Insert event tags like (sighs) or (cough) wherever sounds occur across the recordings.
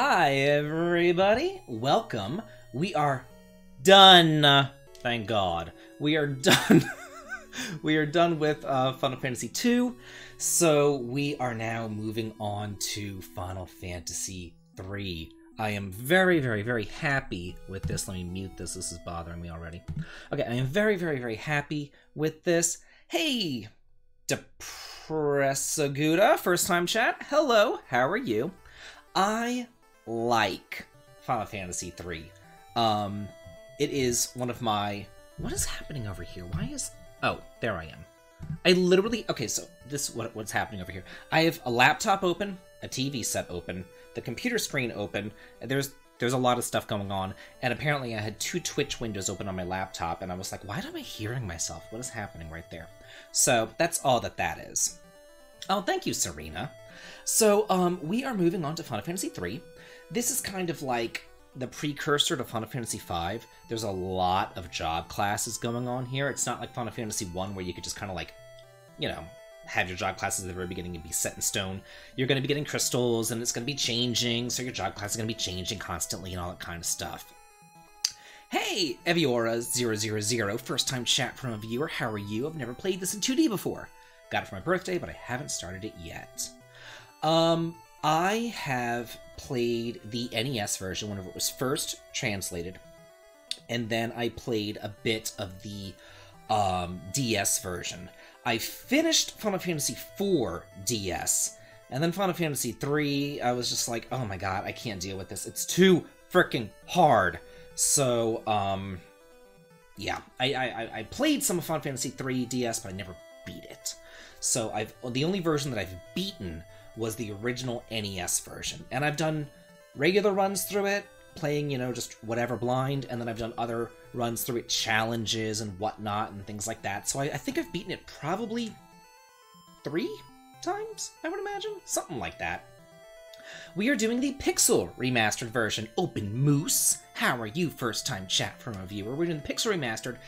Hi, everybody. Welcome. We are done. Thank God. We are (laughs) done. we are done with uh, Final Fantasy II. So we are now moving on to Final Fantasy III. I am very, very, very happy with this. Let me mute this. This is bothering me already. Okay, I am very, very, very happy with this. Hey, Depressaguda, first time chat. Hello, how are you? I like Final Fantasy III. Um, it is one of my. What is happening over here? Why is. Oh, there I am. I literally. Okay, so this what what's happening over here. I have a laptop open, a TV set open, the computer screen open. There's there's a lot of stuff going on, and apparently I had two Twitch windows open on my laptop, and I was like, why am I hearing myself? What is happening right there? So that's all that that is. Oh, thank you, Serena. So um, we are moving on to Final Fantasy III. This is kind of like the precursor to Final Fantasy V. There's a lot of job classes going on here. It's not like Final Fantasy One where you could just kind of like, you know, have your job classes at the very beginning and be set in stone. You're going to be getting crystals and it's going to be changing, so your job class is going to be changing constantly and all that kind of stuff. Hey, Eviora000, first time chat from a viewer. How are you? I've never played this in 2D before. Got it for my birthday, but I haven't started it yet. Um, I have played the NES version whenever it was first translated, and then I played a bit of the um, DS version. I finished Final Fantasy IV DS, and then Final Fantasy III, I was just like, oh my god, I can't deal with this. It's too freaking hard. So, um, yeah, I, I, I played some of Final Fantasy III DS, but I never beat it. So I've the only version that I've beaten was the original NES version, and I've done regular runs through it, playing you know just whatever blind, and then I've done other runs through it, challenges and whatnot, and things like that. So I, I think I've beaten it probably three times, I would imagine, something like that. We are doing the Pixel remastered version. Open Moose, how are you? First time chat from a viewer. We're doing the Pixel remastered,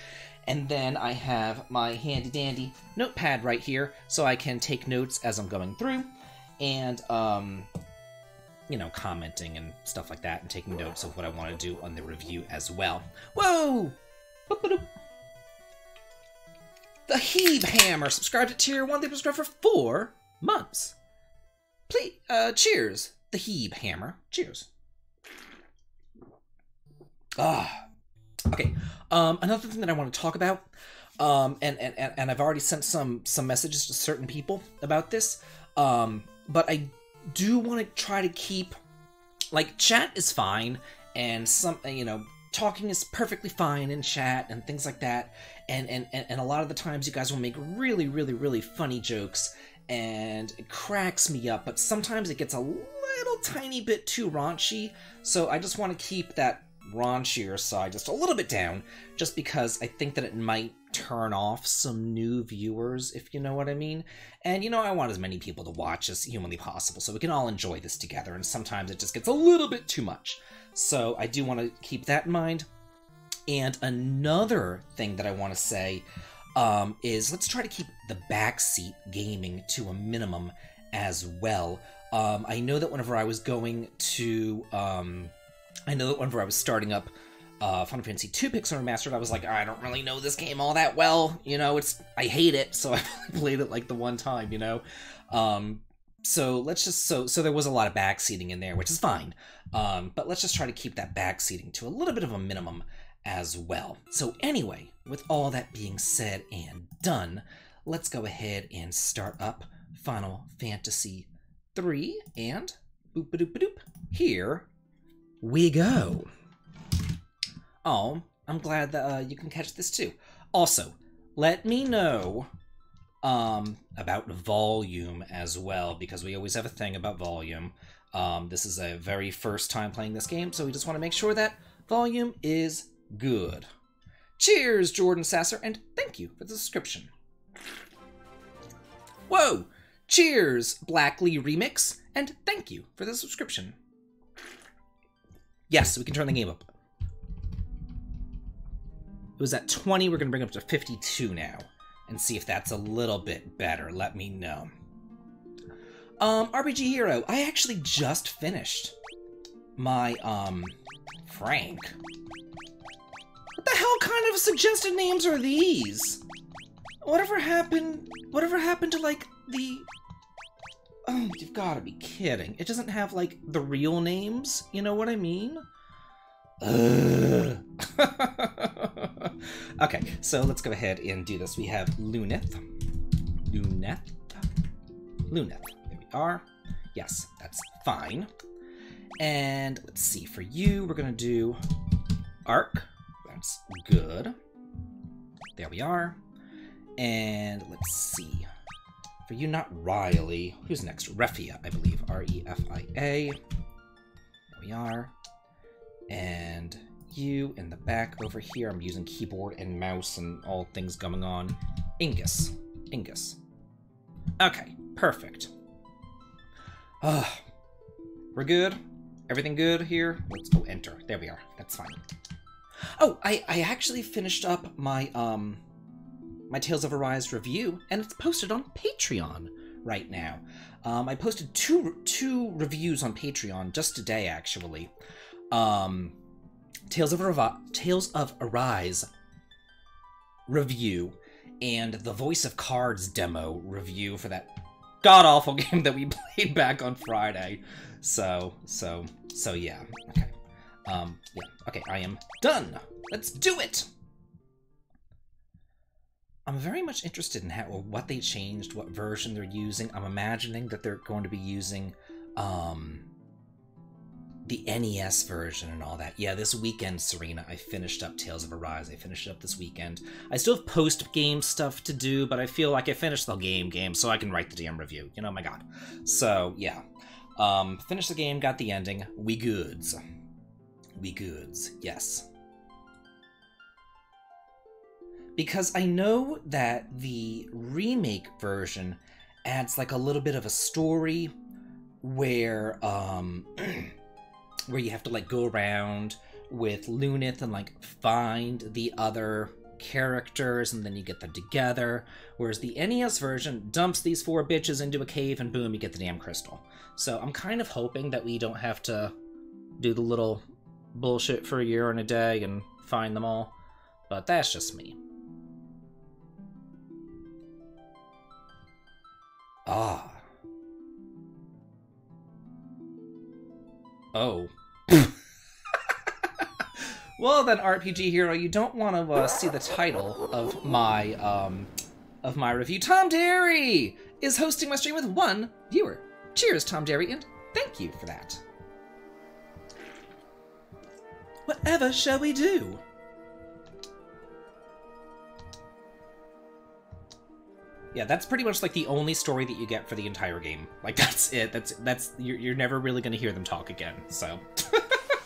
and then I have my handy dandy notepad right here, so I can take notes as I'm going through, and um, you know, commenting and stuff like that, and taking notes of what I want to do on the review as well. Whoa! The Heeb Hammer subscribed to tier one. They've subscribed for four months. Please, uh, cheers. The Heeb Hammer. Cheers. Ah. Okay. Um, another thing that I want to talk about, um, and, and, and I've already sent some some messages to certain people about this, um, but I do want to try to keep, like, chat is fine, and some, you know, talking is perfectly fine in chat and things like that, and, and, and a lot of the times you guys will make really, really, really funny jokes, and it cracks me up, but sometimes it gets a little tiny bit too raunchy, so I just want to keep that raunchier side just a little bit down, just because I think that it might turn off some new viewers, if you know what I mean. And you know, I want as many people to watch as humanly possible, so we can all enjoy this together, and sometimes it just gets a little bit too much. So I do want to keep that in mind. And another thing that I want to say um, is let's try to keep the backseat gaming to a minimum as well. Um, I know that whenever I was going to um, I know that whenever I was starting up uh, Final Fantasy II Pixel Remastered, I was like, I don't really know this game all that well. You know, it's I hate it, so (laughs) I played it like the one time. You know, um, so let's just so so there was a lot of backseating in there, which is fine. Um, but let's just try to keep that backseating to a little bit of a minimum as well. So anyway, with all that being said and done, let's go ahead and start up Final Fantasy 3 and boop a doop a doop. Here we go. Oh, I'm glad that uh, you can catch this too. Also, let me know um, about volume as well, because we always have a thing about volume. Um, this is a very first time playing this game, so we just want to make sure that volume is good. Cheers, Jordan Sasser, and thank you for the subscription. Whoa! Cheers, Blackley Remix, and thank you for the subscription. Yes, we can turn the game up. It was at 20, we're going to bring it up to 52 now. And see if that's a little bit better. Let me know. Um, RPG Hero, I actually just finished my, um, Frank. What the hell kind of suggested names are these? Whatever happened, whatever happened to, like, the... Oh, you've gotta be kidding. It doesn't have, like, the real names? You know what I mean? (laughs) okay, so let's go ahead and do this. We have Luneth. Luneth. Luneth. There we are. Yes, that's fine. And let's see, for you, we're gonna do Arc. That's good. There we are. And let's see. For you, not Riley. Who's next? Refia, I believe. R-E-F-I-A. There we are. And you in the back over here. I'm using keyboard and mouse and all things going on. Ingus. Ingus. Okay, perfect. Ah, we're good. Everything good here? Let's go enter. There we are. That's fine. Oh, I, I actually finished up my um my Tales of Arise review, and it's posted on Patreon right now. Um, I posted two two reviews on Patreon just today, actually. Um, Tales of Revi- Tales of Arise review and the Voice of Cards demo review for that god awful (laughs) game that we played back on Friday. So, so, so yeah. Okay. Um, yeah. Okay, I am done. Let's do it. I'm very much interested in how what they changed, what version they're using. I'm imagining that they're going to be using um the NES version and all that. Yeah, this weekend, Serena, I finished up Tales of Arise. I finished it up this weekend. I still have post-game stuff to do, but I feel like I finished the game game, so I can write the damn review. You know, my god. So, yeah. Um, finished the game, got the ending. We goods. We goods, yes. Because I know that the remake version adds like a little bit of a story where, um... (clears throat) where you have to like go around with Luneth and like find the other characters and then you get them together. Whereas the NES version dumps these four bitches into a cave and boom, you get the damn crystal. So I'm kind of hoping that we don't have to do the little bullshit for a year and a day and find them all. But that's just me. Ah. Oh. (laughs) well then, RPG Hero, you don't want to uh, see the title of my um, of my review. Tom Derry is hosting my stream with one viewer. Cheers, Tom Derry, and thank you for that. Whatever shall we do? Yeah, that's pretty much like the only story that you get for the entire game. Like (laughs) that's it. That's that's you're, you're never really going to hear them talk again. So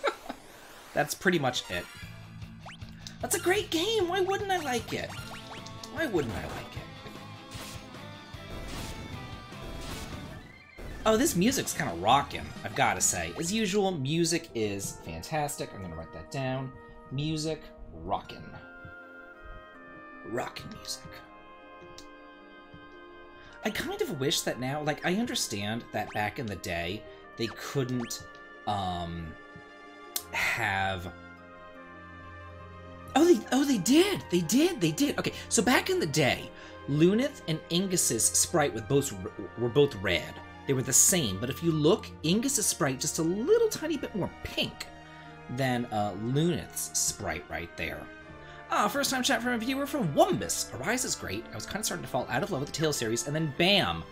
(laughs) that's pretty much it. That's a great game. Why wouldn't I like it? Why wouldn't I like it? Oh, this music's kind of rocking, I've got to say. As usual, music is fantastic. I'm to write that down. Music rockin'. Rockin' music. I kind of wish that now, like, I understand that back in the day, they couldn't, um, have... Oh, they, oh, they did! They did! They did! Okay, so back in the day, Luneth and Ingus's sprite with both were both red. They were the same, but if you look, Ingus's sprite just a little tiny bit more pink than uh, Luneth's sprite right there. Ah, first time chat from a viewer from Wumbus. Arise is great. I was kind of starting to fall out of love with the Tales series, and then bam!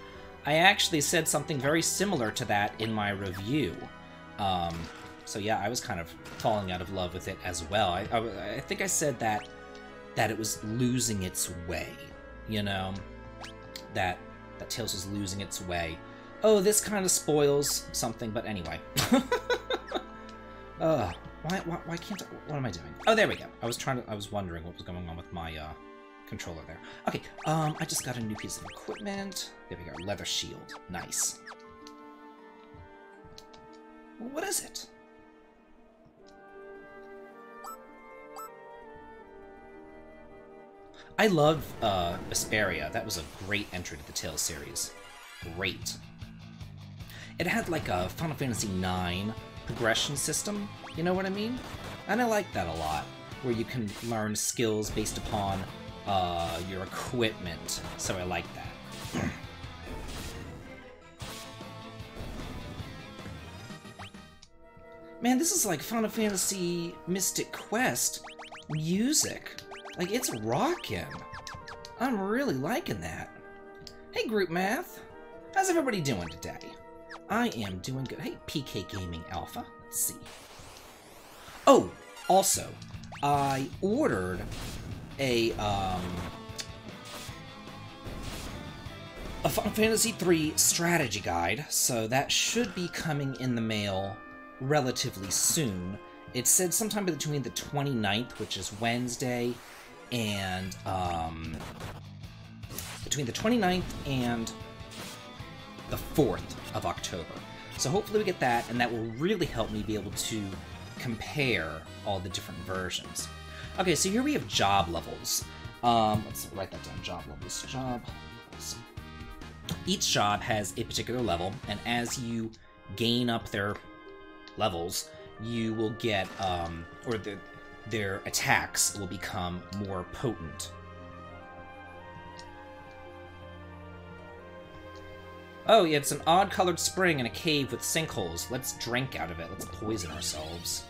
I actually said something very similar to that in my review. Um, so yeah, I was kind of falling out of love with it as well. I, I, I think I said that that it was losing its way. You know, that that Tales was losing its way. Oh, this kind of spoils something, but anyway. (laughs) Ugh. Why, why, why can't I, what am I doing? Oh, there we go. I was trying to, I was wondering what was going on with my, uh, controller there. Okay, um, I just got a new piece of equipment. There we go, leather shield. Nice. What is it? I love, uh, Vesperia. That was a great entry to the Tales series. Great. It had, like, a Final Fantasy IX progression system. You know what I mean? And I like that a lot, where you can learn skills based upon uh, your equipment. So I like that. Man, this is like Final Fantasy Mystic Quest music. Like, it's rockin'. I'm really liking that. Hey, Group Math. How's everybody doing today? I am doing good. Hey, PK Gaming Alpha. Let's see. Oh, also, I ordered a, um... A Final Fantasy III strategy guide, so that should be coming in the mail relatively soon. It said sometime between the 29th, which is Wednesday, and um, between the 29th and the 4th of October. So hopefully we get that, and that will really help me be able to compare all the different versions. Okay, so here we have job levels. Um, let's write that down, job levels. Job levels. Each job has a particular level, and as you gain up their levels, you will get, um, or the, their attacks will become more potent. Oh, yeah, it's an odd-colored spring in a cave with sinkholes. Let's drink out of it. Let's poison ourselves.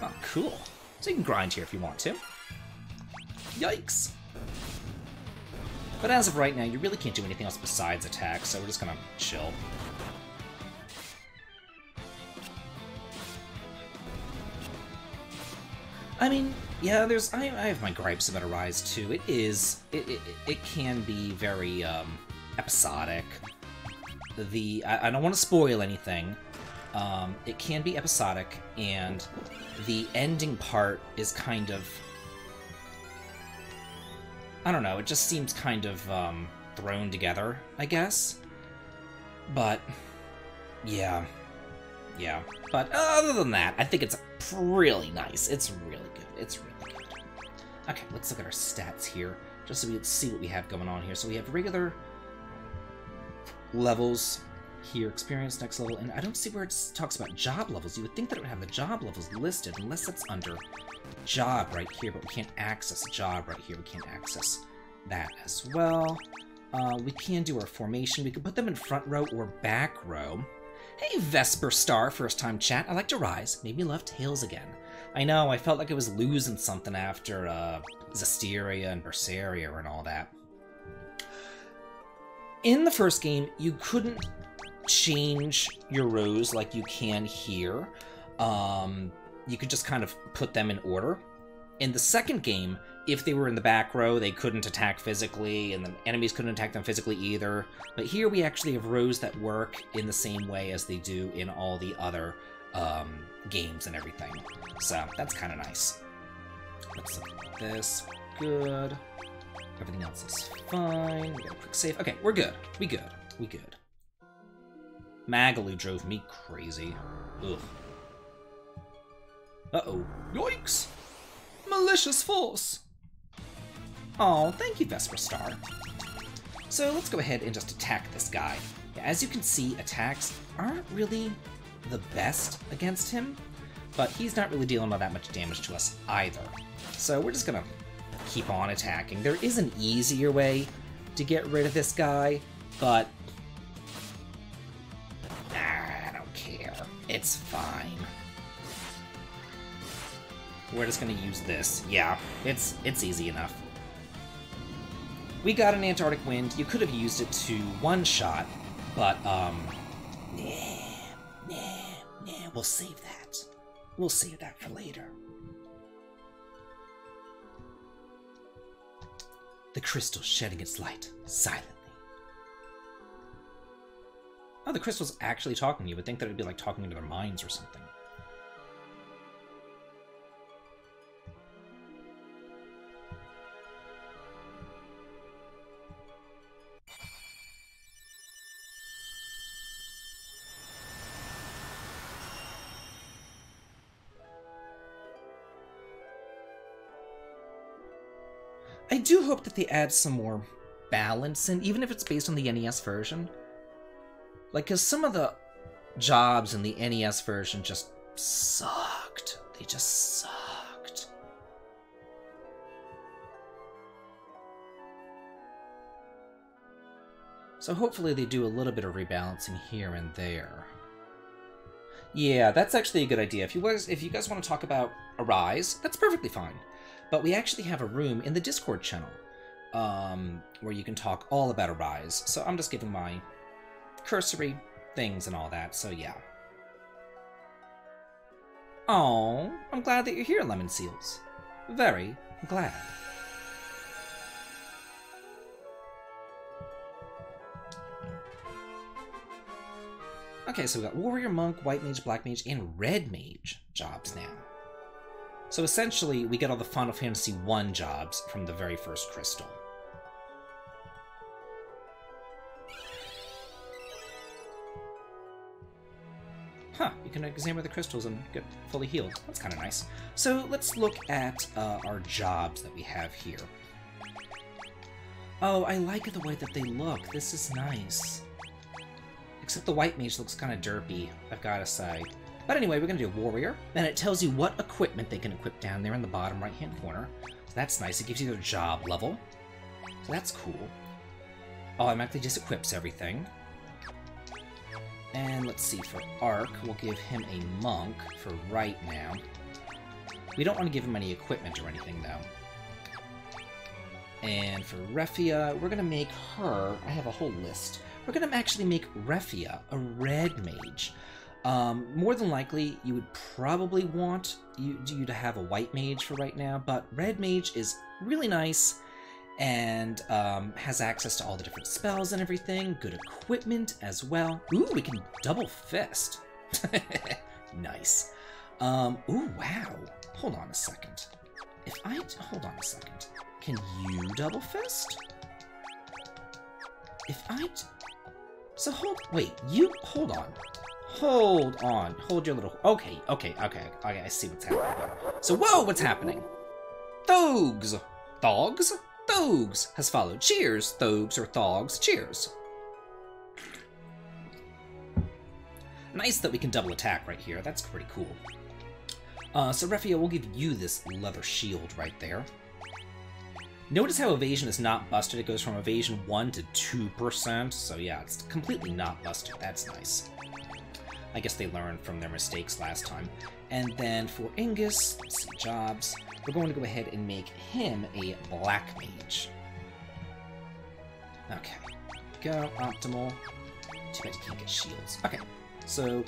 Oh, cool. So you can grind here if you want to. Yikes! But as of right now, you really can't do anything else besides attack, so we're just gonna chill. I mean, yeah, there's I, I have my gripes about Arise too. It is it it, it can be very um, episodic. The I, I don't want to spoil anything. Um, it can be episodic, and the ending part is kind of I don't know. It just seems kind of um, thrown together, I guess. But yeah, yeah. But other than that, I think it's really nice. It's really it's really good. Okay, let's look at our stats here, just so we can see what we have going on here. So we have regular levels here, experience next level, and I don't see where it talks about job levels. You would think that it would have the job levels listed, unless it's under job right here, but we can't access job right here. We can't access that as well. Uh, we can do our formation. We can put them in front row or back row. Hey, Vesper Star, first time chat. I like Arise. Made me love Tales again. I know, I felt like I was losing something after uh, and Berseria and all that. In the first game, you couldn't change your rows like you can here. Um, you could just kind of put them in order. In the second game, if they were in the back row, they couldn't attack physically, and the enemies couldn't attack them physically either. But here we actually have rows that work in the same way as they do in all the other um, games and everything. So that's kind of nice. Let's look at this. Good. Everything else is fine. We got a quick save. Okay, we're good. We good. We good. Magalu drove me crazy. Ugh. Uh-oh. Yoinks! Malicious force! Oh, thank you, Vesper Star. So let's go ahead and just attack this guy. As you can see, attacks aren't really the best against him, but he's not really dealing that much damage to us either. So we're just gonna keep on attacking. There is an easier way to get rid of this guy, but I don't care. It's fine. We're just gonna use this. Yeah, it's it's easy enough. We got an Antarctic Wind. You could have used it to one-shot, but, um, We'll save that. We'll save that for later. The crystal shedding its light silently. Oh, the crystal's actually talking. You would think that it'd be like talking into their minds or something. Do hope that they add some more balance, and even if it's based on the NES version, Like, because some of the jobs in the NES version just sucked. They just sucked. So hopefully they do a little bit of rebalancing here and there. Yeah, that's actually a good idea. If you guys, if you guys want to talk about Arise, that's perfectly fine. But we actually have a room in the Discord channel um, where you can talk all about Arise. So I'm just giving my cursory things and all that. So yeah. Oh, I'm glad that you're here, Lemon Seals. Very glad. Okay, so we got Warrior, Monk, White Mage, Black Mage, and Red Mage jobs now. So essentially, we get all the Final Fantasy 1 jobs from the very first crystal. Huh, you can examine the crystals and get fully healed. That's kind of nice. So let's look at uh, our jobs that we have here. Oh, I like the way that they look. This is nice. Except the white mage looks kind of derpy, I've got to say. But anyway, we're going to do Warrior, and it tells you what equipment they can equip down there in the bottom right-hand corner. So that's nice. It gives you their job level. So that's cool. Automatically just equips everything. And let's see, for Arc, we'll give him a Monk for right now. We don't want to give him any equipment or anything, though. And for Refia, we're going to make her... I have a whole list. We're going to actually make Refia a red mage. Um, more than likely, you would probably want you, you to have a white mage for right now, but red mage is really nice and um, has access to all the different spells and everything. Good equipment as well. Ooh, we can double fist. (laughs) nice. Um, ooh, wow. Hold on a second. If I... Hold on a second. Can you double fist? If I... So hold... Wait, you... Hold on. Hold on. Hold your little... Okay, okay, okay. Okay, I see what's happening. So, whoa, what's happening? Thogs! Thogs? Thogs has followed. Cheers, Thogs or Thogs. Cheers. Nice that we can double attack right here. That's pretty cool. Uh, so, Refia, we'll give you this leather shield right there. Notice how evasion is not busted. It goes from evasion 1 to 2%. So yeah, it's completely not busted. That's nice. I guess they learned from their mistakes last time. And then for Ingus, jobs, we're going to go ahead and make him a black mage. Okay, go, optimal. Too bad you can't get shields. Okay, so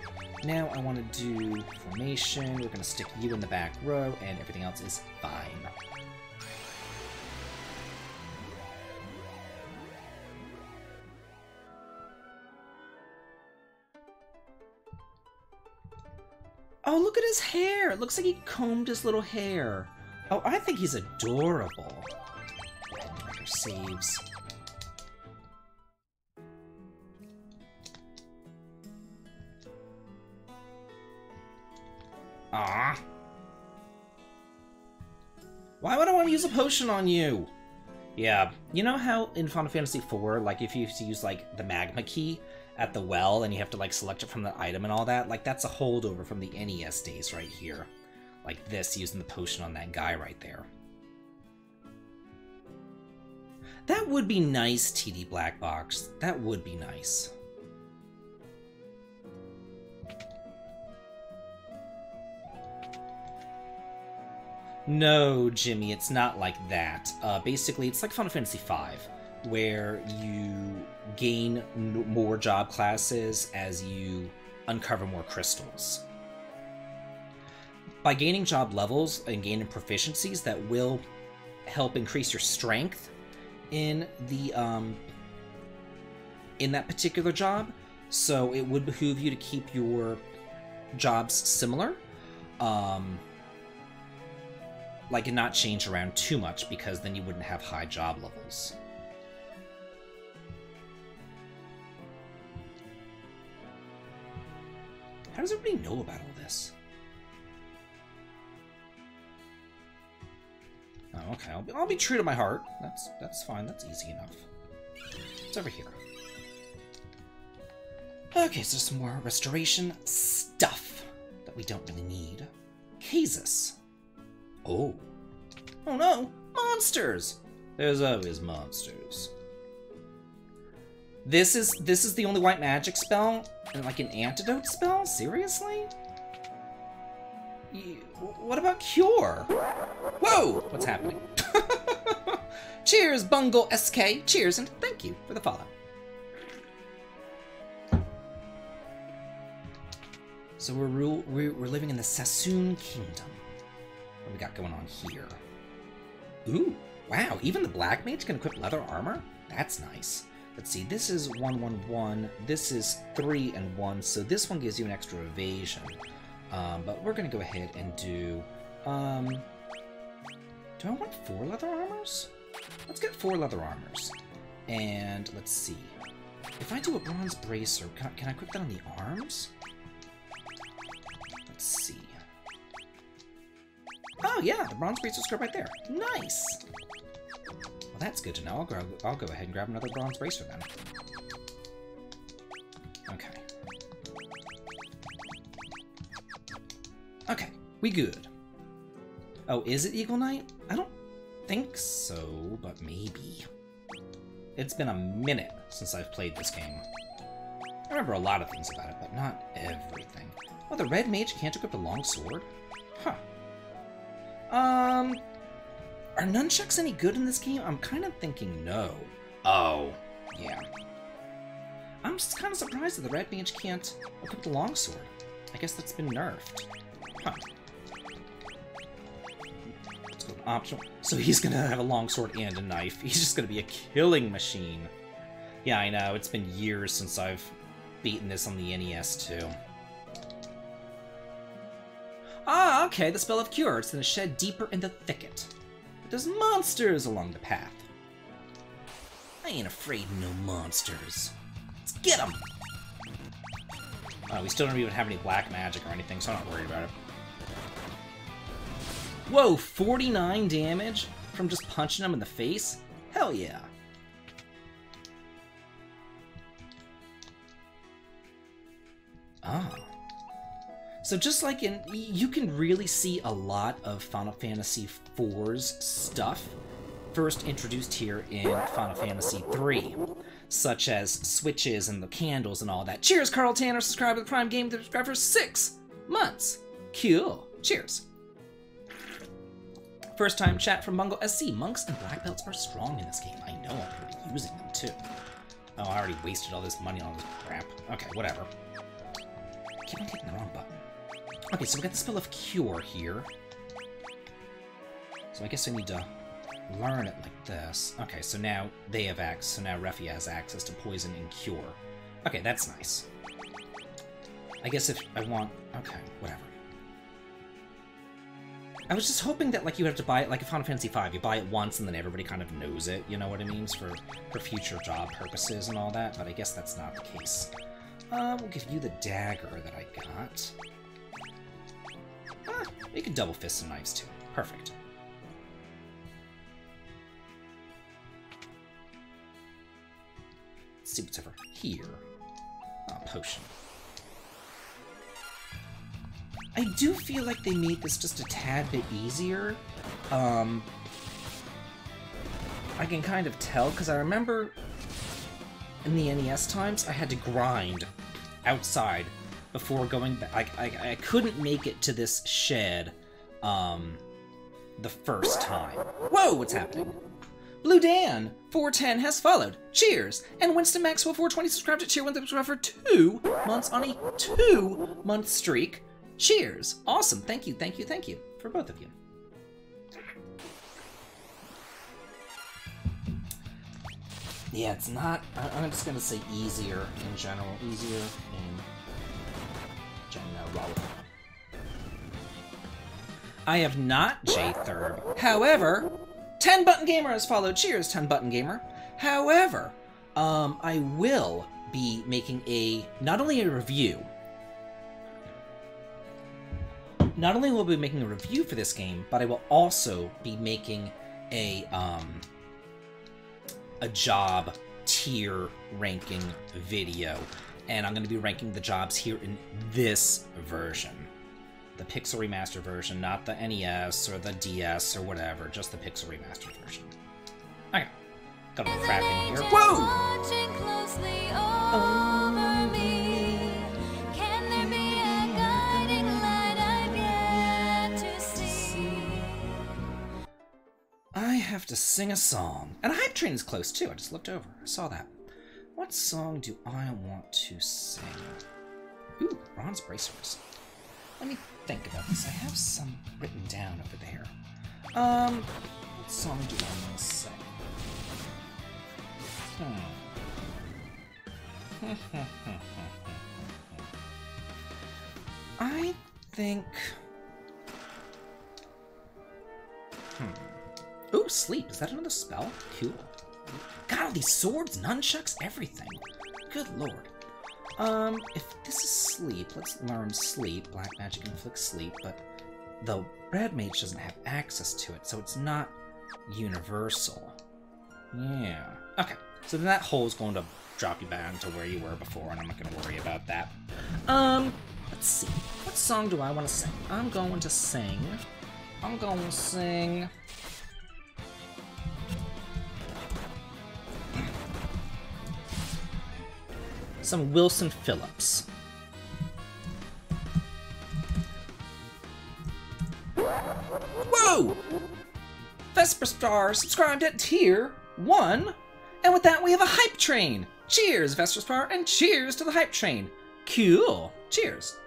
now I want to do formation. We're going to stick you in the back row, and everything else is fine. Oh, look at his hair! It looks like he combed his little hair. Oh, I think he's adorable. Saves. Ah. Why would I want to use a potion on you? Yeah, you know how in Final Fantasy IV, like if you use like the magma key, at the well and you have to like select it from the item and all that, like that's a holdover from the NES days right here. Like this, using the potion on that guy right there. That would be nice, TD Black Box. That would be nice. No, Jimmy, it's not like that. Uh, basically, it's like Final Fantasy V where you gain more job classes as you uncover more crystals. By gaining job levels and gaining proficiencies, that will help increase your strength in the um, in that particular job. So it would behoove you to keep your jobs similar, um, like and not change around too much because then you wouldn't have high job levels. How does everybody know about all this? Oh, okay. I'll be, I'll be true to my heart. That's that's fine. That's easy enough. It's over here. Okay, so some more restoration stuff that we don't really need. Kazus. Oh. Oh no! Monsters! There's always monsters. This is this is the only white magic spell? And like an antidote spell? Seriously? You, what about cure? Whoa! What's happening? (laughs) Cheers, Bungle SK. Cheers, and thank you for the follow. So we're, rule, we're, we're living in the Sasune Kingdom. What we got going on here? Ooh, wow, even the Black Mage can equip leather armor? That's nice. Let's see, this is 111, this is 3 and 1, so this one gives you an extra evasion. Um, but we're going to go ahead and do... Um, do I want 4 leather armors? Let's get 4 leather armors. And let's see. If I do a bronze bracer, can I, can I equip that on the arms? Let's see. Oh yeah, the bronze bracer's right there. Nice! Well, that's good to know. I'll go, I'll go ahead and grab another bronze bracer then. Okay. Okay, we good. Oh, is it Eagle Knight? I don't think so, but maybe. It's been a minute since I've played this game. I remember a lot of things about it, but not everything. Oh, the red mage can't equip a long sword? Huh. Um, are nunchucks any good in this game? I'm kind of thinking no. Oh, yeah. I'm just kind of surprised that the red mage can't equip the longsword. I guess that's been nerfed. Huh. Let's go optional. So he's gonna have a longsword and a knife. He's just gonna be a killing machine. Yeah, I know. It's been years since I've beaten this on the NES, too. Ah, okay, the spell of cure. It's gonna shed deeper in the thicket. But there's monsters along the path. I ain't afraid of no monsters. Let's get them! Oh, uh, we still don't even have any black magic or anything, so I'm not worried about it. Whoa, 49 damage from just punching him in the face? Hell yeah. Oh. So just like in, you can really see a lot of Final Fantasy IV's stuff first introduced here in Final Fantasy III, such as switches and the candles and all that. Cheers, Carl Tanner, subscribe to the Prime Game subscribe for six months. Cool. Cheers. First time chat from Bungle SC. Monks and black belts are strong in this game. I know, I'm already using them too. Oh, I already wasted all this money on this crap. Okay, whatever. keep on hitting the wrong button. Okay, so we got the spell of Cure here. So I guess I need to learn it like this. Okay, so now they have access, so now Refia has access to Poison and Cure. Okay, that's nice. I guess if I want... Okay, whatever. I was just hoping that, like, you have to buy it, like in Final Fantasy V, you buy it once and then everybody kind of knows it, you know what it means, for, for future job purposes and all that, but I guess that's not the case. Uh, we'll give you the dagger that I got. Ah, you can double fist some knives too. Perfect. Let's see what's over here. Oh, potion. I do feel like they made this just a tad bit easier. Um, I can kind of tell, because I remember in the NES times, I had to grind outside before going back. I, I, I couldn't make it to this shed um, the first time. Whoa, what's happening? Blue Dan, 410 has followed. Cheers! And Winston Maxwell, 420 subscribed to Cheer 1 subscribe for two months on a two month streak. Cheers! Awesome. Thank you, thank you, thank you for both of you. Yeah, it's not. I'm just gonna say easier in general. Easier general. I have not J Thurb. However, 10 Button Gamer has followed. Cheers, 10 Button Gamer. However, um, I will be making a not only a review. Not only will I be making a review for this game, but I will also be making a um, a job tier ranking video, and I'm going to be ranking the jobs here in this version. The Pixel Remastered version, not the NES or the DS or whatever, just the Pixel Remastered version. Okay, got a cracking here. Whoa! Watching closely over me. Can there be a guiding light I've to? I have to sing a song. And a hype train is close too. I just looked over. I saw that. What song do I want to sing? Ooh, bronze bracers. Let me think about this. I have some written down over there. Um, what song do I want to sing? Hmm. (laughs) I think. Hmm. Ooh, sleep. Is that another spell? Cool. Got all these swords, nunchucks, everything. Good lord. Um, if this is sleep, let's learn sleep. Black magic inflicts sleep, but the red mage doesn't have access to it, so it's not universal. Yeah. Okay. So then that hole is going to drop you back to where you were before, and I'm not going to worry about that. Um, let's see. What song do I want to sing? I'm going to sing. I'm going to sing. Some Wilson Phillips. Whoa! Vesper Star subscribed at tier 1. And with that, we have a hype train. Cheers, Vesper Star, and cheers to the hype train. Cool. Cheers.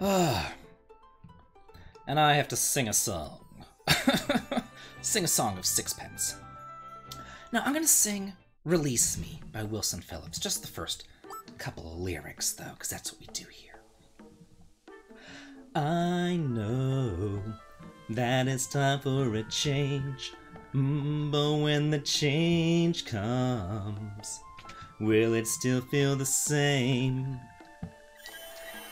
Ah. and I have to sing a song. (laughs) sing a song of sixpence. Now I'm gonna sing Release Me by Wilson Phillips. Just the first couple of lyrics, though, because that's what we do here. I know that it's time for a change, mm, but when the change comes, will it still feel the same?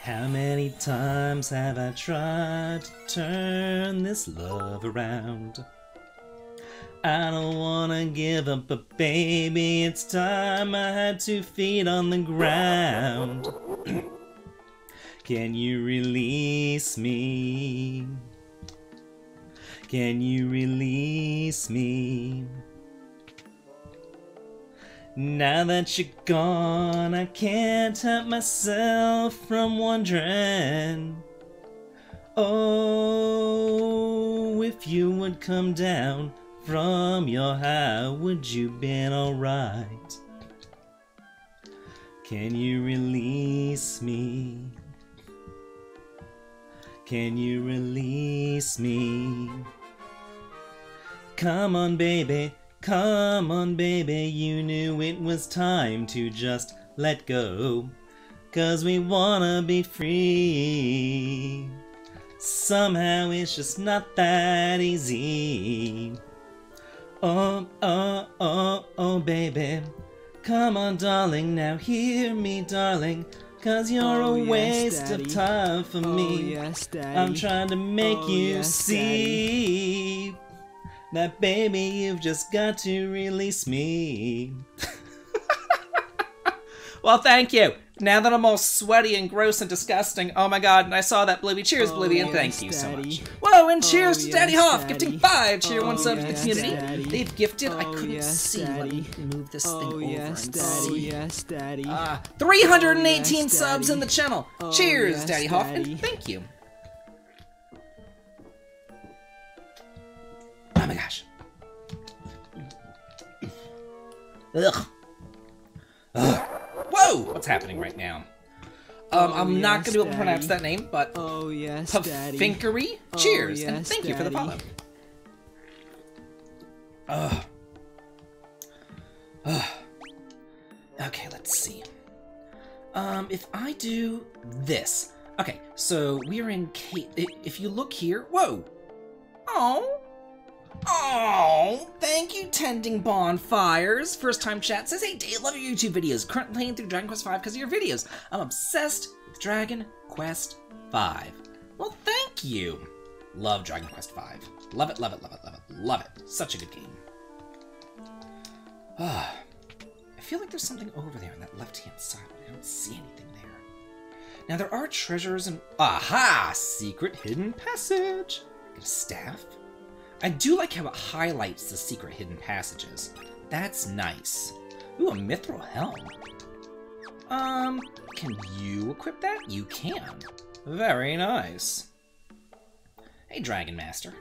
How many times have I tried to turn this love around? I don't wanna give up, but baby, it's time I had two feet on the ground. (clears throat) Can you release me? Can you release me? Now that you're gone, I can't help myself from wondering. Oh, if you would come down from your high, would you been alright? Can you release me? Can you release me? Come on, baby. Come on, baby. You knew it was time to just let go. Cause we wanna be free. Somehow it's just not that easy. Oh, oh, oh, oh, baby. Come on, darling, now hear me, darling. Cause you're Oh, a waste Daddy. of time for Oh, me. yes, Daddy. I'm trying to make Oh, you yes, see that, baby, you've just got to release me. (laughs) well, thank you. Now that I'm all sweaty and gross and disgusting, oh my god, and I saw that Bluey. Cheers, Oh, Bluey, and yes, thank you so much. Whoa, and cheers Oh, to Daddy yes, Hoff, Daddy. gifting five cheer one Oh, sub to the community. Daddy. They've gifted, I Oh, couldn't yes, see. Let me Daddy. move this Oh, thing over yes, and Daddy. see. yes, Daddy. Ah, 318 Oh, yes, subs in the channel. Oh, Cheers, yes, Daddy Hoff, and thank you. Oh my gosh. Ugh. Ugh. Whoa! What's happening right now? Um, Oh, I'm not gonna be able to pronounce that name, but oh, yes, Daddy. Puffinkery. Oh, Cheers, and yes, thank you for the follow. Daddy. Ugh. Ugh. Okay, let's see. Um, if I do this. Okay, so we're in Kate. If you look here. Whoa! Oh! Oh! Thank you, Tending Bonfires. First time chat says, Hey, Dave, love your YouTube videos. Currently playing through Dragon Quest V because of your videos. I'm obsessed with Dragon Quest V. Well, thank you. Love Dragon Quest V. Love it, love it, love it, love it, love it. Such a good game. Ah, (sighs) I feel like there's something over there on that left-hand side, but I don't see anything there. Now there are treasures and aha, secret hidden passage. Get a staff. I do like how it highlights the secret hidden passages. That's nice. Ooh, a mithril helm. Um, can you equip that? You can. Very nice. Hey, Dragon Master.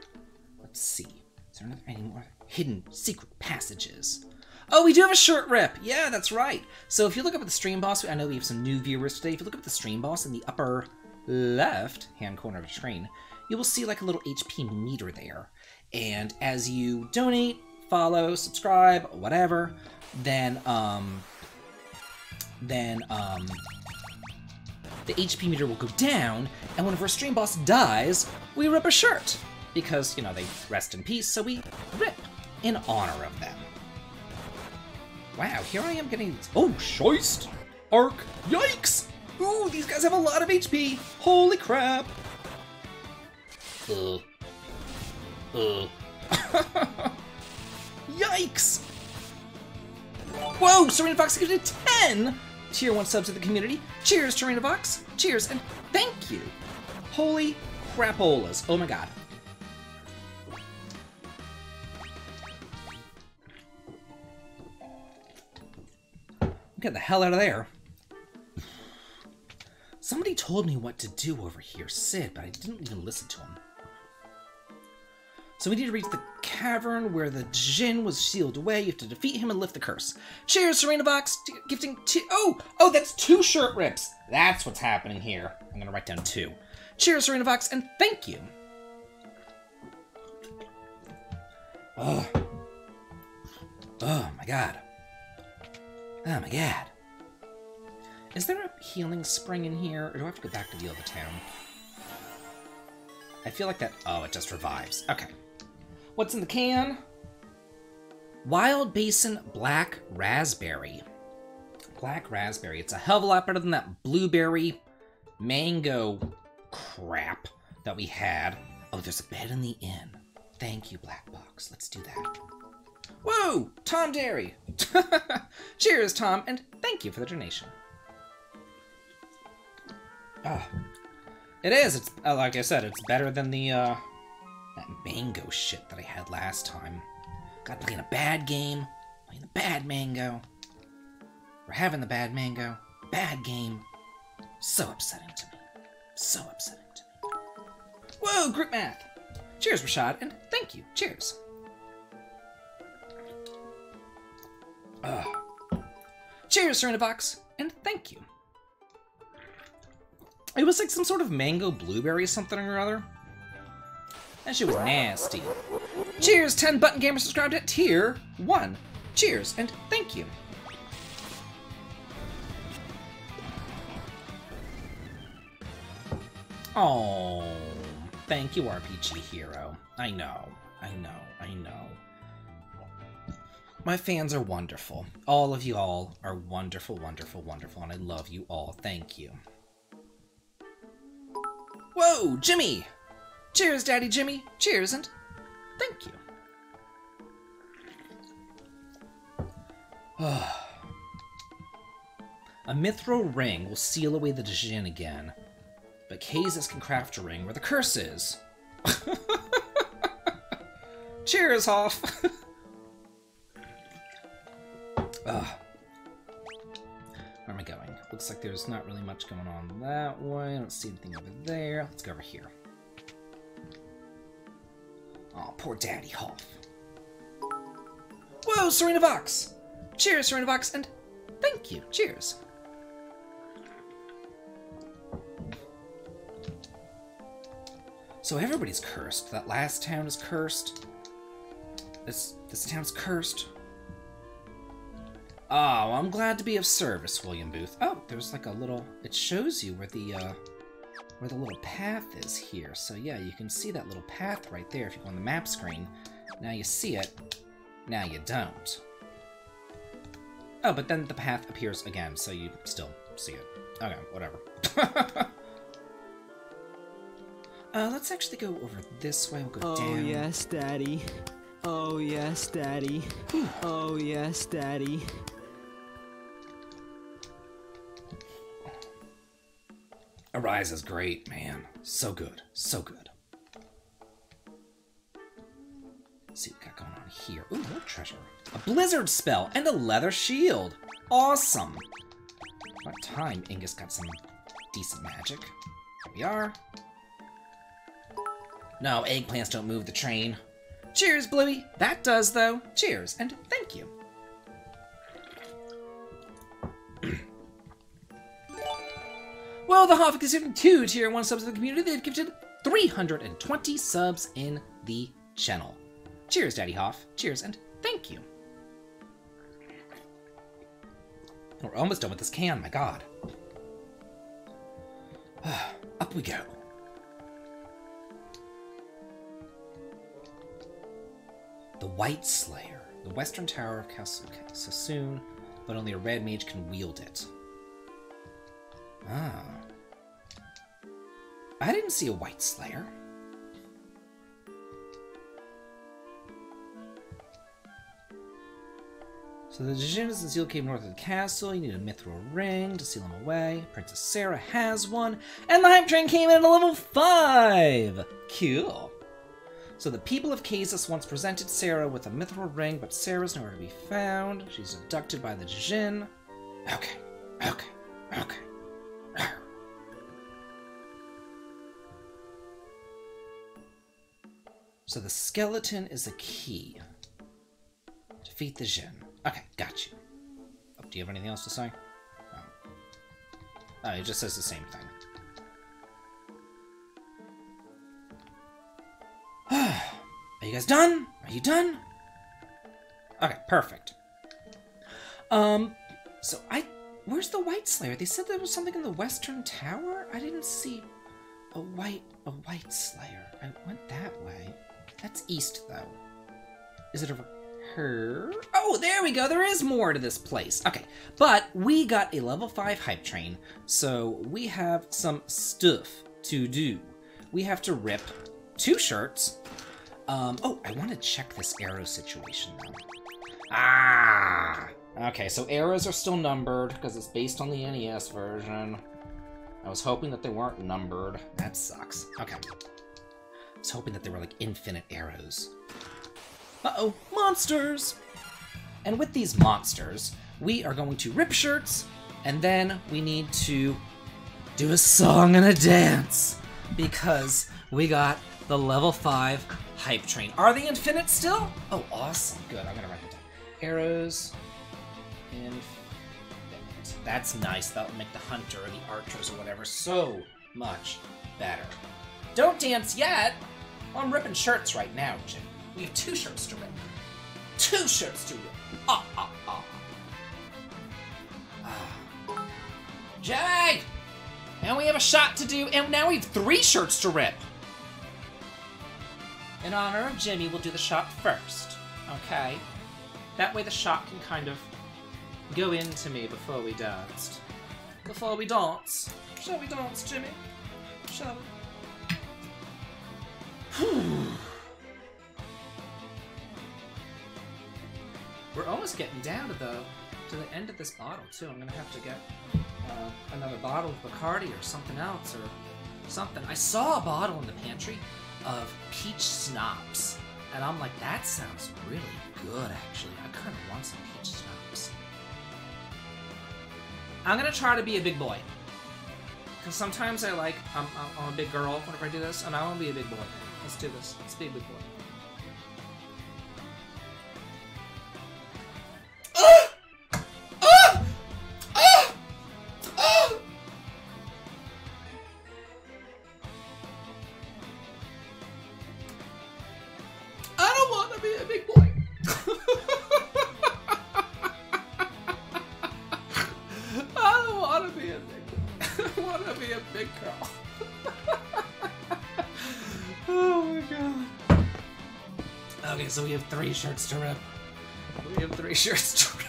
Let's see. Is there any more hidden secret passages? Oh, we do have a shirt rip. Yeah, that's right. So if you look up at the stream boss, I know we have some new viewers today. If you look up at the stream boss in the upper left hand corner of the screen, you will see like a little HP meter there. And as you donate, follow, subscribe, whatever, then um, then um, the HP meter will go down, and when our stream boss dies, we rip a shirt. Because, you know, they rest in peace, so we rip in honor of them. Wow, here I am getting... Oh, Shoist! Arc! Yikes! Ooh, these guys have a lot of HP! Holy crap! Uh. (laughs) Yikes! Whoa, Serena Fox gives it 10 tier 1 subs to the community. Cheers, Serena Fox. Cheers, and thank you. Holy crapolas. Oh my god. Get the hell out of there. Somebody told me what to do over here, Sid, but I didn't even listen to him. So we need to reach the cavern where the Djinn was sealed away. You have to defeat him and lift the curse. Cheers, Serena Vox, t- gifting two. Oh, oh, that's two shirt rips. That's what's happening here. I'm gonna write down two. Cheers, Serena Vox, and thank you. Oh, oh my god. Oh my god. Is there a healing spring in here, or do I have to go back to the other town? I feel like that. Oh, it just revives. Okay. What's in the can? Wild Basin Black Raspberry. Black Raspberry. It's a hell of a lot better than that blueberry mango crap that we had. Oh, there's a bed in the inn. Thank you, Black Box. Let's do that. Whoa! Tom Derry! (laughs) Cheers, Tom, and thank you for the donation. Ah. It is. It's uh, like I said. It's better than the uh, that mango shit that I had last time. God, playing a bad game, playing the bad mango. We're having the bad mango, bad game. So upsetting to me. So upsetting to me. Whoa, group math. Cheers, Rashad, and thank you. Cheers. Ugh. Cheers, Serenavox, and thank you. It was like some sort of mango blueberry something or other. That shit was nasty. Cheers, 10 button gamers subscribed at tier 1. Cheers, and thank you. Oh, thank you, RPG Hero. I know, I know, I know. My fans are wonderful. All of you all are wonderful, wonderful, wonderful, and I love you all. Thank you. Whoa, Jimmy! Cheers, Daddy Jimmy. Cheers, and thank you. (sighs) a mithril ring will seal away the Djinn again, but Kazus can craft a ring where the curse is. (laughs) Cheers, Hoff! (laughs) Ugh. Where am I going? Looks like there's not really much going on that way. I don't see anything over there. Let's go over here. Oh, poor Daddy Hoff. Whoa, Serena Vox! Cheers, Serena Vox, and thank you. Cheers. So everybody's cursed. That last town is cursed. This this town's cursed. Oh, I'm glad to be of service, William Booth. Oh, there's like a little. It shows you where the uh, where the little path is here. So yeah, you can see that little path right there if you go on the map screen. Now you see it. Now you don't. Oh, but then the path appears again, so you still see it. Okay, whatever. (laughs) uh, let's actually go over this way. We'll go Oh, down. yes, Daddy. Oh, yes, Daddy. Oh, yes, Daddy. Arise is great, man. So good. So good. Let's see what we got going on here. Ooh, more treasure. A blizzard spell and a leather shield. Awesome. About time Ingus got some decent magic. Here we are. No, eggplants don't move the train. Cheers, Bluey. That does, though. Cheers, and thank you. Well, the Hoff is giving two tier one subs to the community. They've gifted 320 subs in the channel. Cheers, Daddy Hoff. Cheers, and thank you. We're almost done with this can, my god. (sighs) Up we go. The White Slayer. The western tower of Castle Sasune, but only a red mage can wield it. Ah. I didn't see a White Slayer. So the is in Seal came north of the castle. You need a mithril ring to seal them away. Princess Sarah has one. And the hype train came in at a level 5! Cool. So the people of Kazus once presented Sarah with a mithril ring, but Sarah's nowhere to be found. She's abducted by the Djinn. Okay, okay, okay. So the skeleton is a key. Defeat the Djinn. Okay, got you. Oh, do you have anything else to say? Oh. oh, it just says the same thing. (sighs) Are you guys done? Are you done? Okay, perfect. Um, so I, where's the White Slayer? They said there was something in the Western Tower. I didn't see a white, a White Slayer. I went that way. That's east, though. Is it over here? Oh, there we go. There is more to this place. Okay, but we got a level 5 hype train, so we have some stuff to do. We have to rip two shirts. Um, oh, I want to check this arrow situation, though. Ah! Okay, so arrows are still numbered, because it's based on the NES version. I was hoping that they weren't numbered. That sucks. Okay. I was hoping that they were like infinite arrows. Uh-oh, monsters! And with these monsters, we are going to rip shirts, and then we need to do a song and a dance. Because we got the level 5 hype train. Are they infinite still? Oh, awesome. Good, I'm gonna write it down. Arrows. Infinite. That's nice. That'll make the hunter or the archers or whatever so much better. Don't dance yet! I'm ripping shirts right now, Jim. We have two shirts to rip. Two shirts to rip. Ah, ah, (sighs) ah. Ah. Jimmy! And we have a shot to do, and now we have three shirts to rip. In honor of Jimmy, we'll do the shot first. Okay? That way the shot can kind of go into me before we danced. Before we dance. Shall we dance, Jimmy? Shall we? We're almost getting down to the to the end of this bottle too. I'm gonna have to get uh, another bottle of Bacardi or something else or something. I saw a bottle in the pantry of peach schnapps, and I'm like, that sounds really good. Actually, I kind of want some peach schnapps. I'm gonna try to be a big boy. Because sometimes I like, I'm, I'm, I'm a big girl whenever I do this, and I want to be a big boy. Let's do this. Let's boy. (gasps) Oh! So we have three shirts to rip. We have three (laughs) shirts to rip.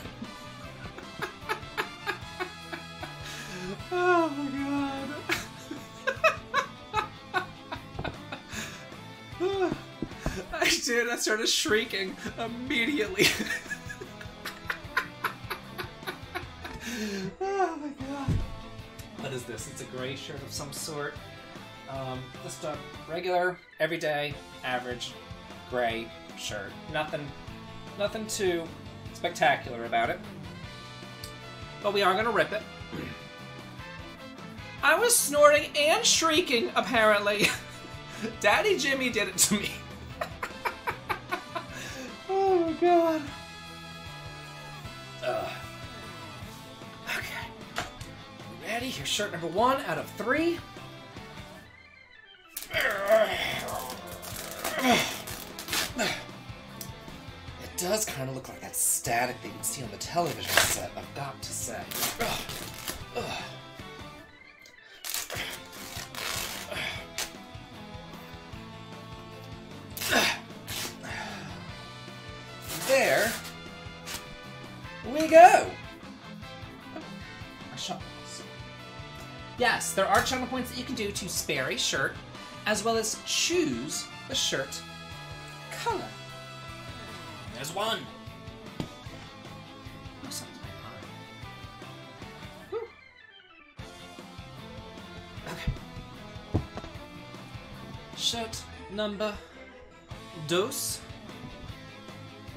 oh my god. (laughs) I did. I started shrieking immediately. (laughs) oh my god. What is this? It's a gray shirt of some sort. Um, just a regular, everyday, average, gray shirt. Nothing, nothing too spectacular about it. But we are gonna rip it. I was snorting and shrieking, apparently. (laughs) Daddy Jimmy did it to me. (laughs) oh my god. Ugh. Okay. Ready? Here's shirt number one out of three. Does kind of look like that static that you can see on the television set, I've got to say. Ugh. Ugh. There we go. Yes, there are channel points that you can do to spare a shirt, as well as choose the shirt color. Whew. Okay. Shirt number dos.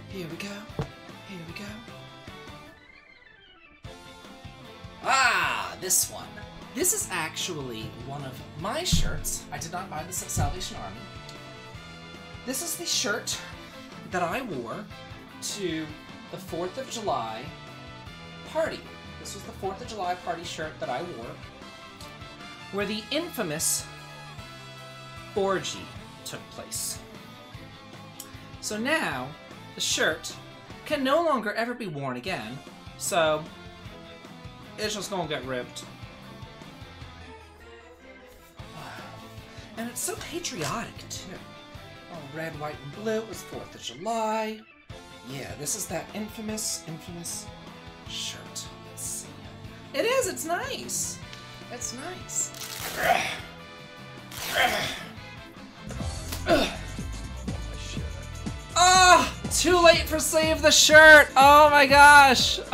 Here we go. Here we go. Ah, this one. This is actually one of my shirts. I did not buy this at Salvation Army. This is the shirt that I wore to the 4th of July party. This was the 4th of July party shirt that I wore, where the infamous orgy took place. So now, the shirt can no longer ever be worn again, so it's just gonna get ripped. (sighs) And it's so patriotic, too. Oh, red, white, and blue. It was 4th of July. Yeah, this is that infamous, infamous shirt. Let's see. It is, it's nice. It's nice. Ah! too late for save the shirt. Oh my gosh. (laughs)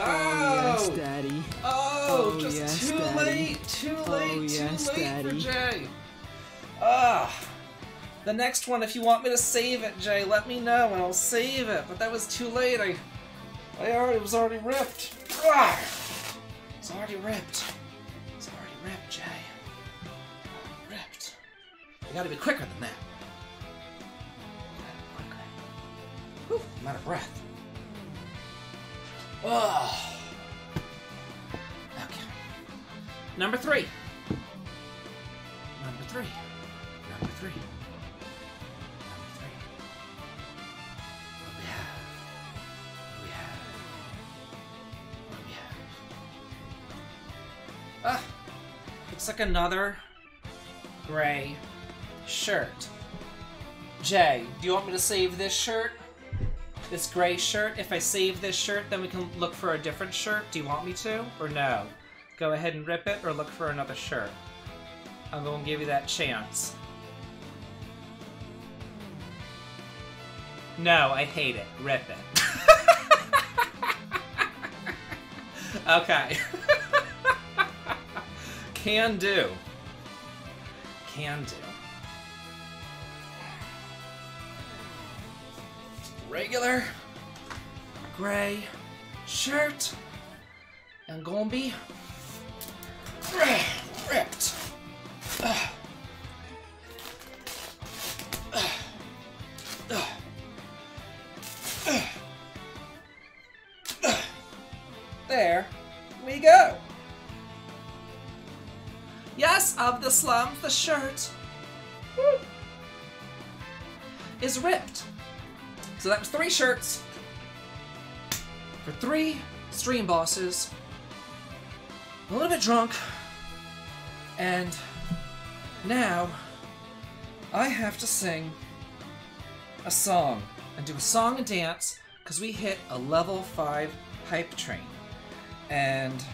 Oh, yes, Daddy. Oh, Oh, just yes, too Daddy. late, too Oh, late, yes, too late for Daddy. Jay. Ah, the next one, if you want me to save it, Jay, let me know and I'll save it. But that was too late. I, I already was already ripped. Ah, it's already ripped. It's already ripped, Jay. Ripped. You gotta be quicker than that. Whew, I'm out of breath. Oh. Okay. Number three. Number three. Number three. Like another gray shirt. Jay, do you want me to save this shirt? This gray shirt? If I save this shirt, then we can look for a different shirt? Do you want me to? Or no? Go ahead and rip it or look for another shirt. I'm going to give you that chance. No, I hate it. Rip it. (laughs) okay. (laughs) Can do. Can do. Regular gray shirt and gonna be ripped. Ugh. There we go. Yes, of the slums, the shirt hmm. is ripped. So that was three shirts for three stream bosses. A little bit drunk. And now I have to sing a song and do a song and dance because we hit a level 5 hype train. And